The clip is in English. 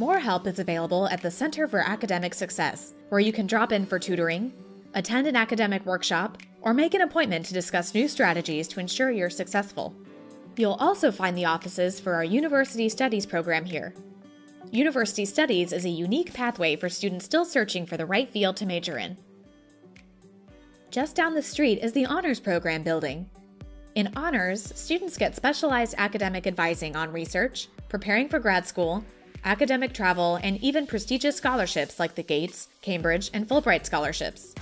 More help is available at the Center for Academic Success, where you can drop in for tutoring, attend an academic workshop, or make an appointment to discuss new strategies to ensure you're successful. You'll also find the offices for our University Studies program here. University Studies is a unique pathway for students still searching for the right field to major in. Just down the street is the Honors Program building. In Honors, students get specialized academic advising on research, preparing for grad school, academic travel, and even prestigious scholarships like the Gates, Cambridge, and Fulbright scholarships.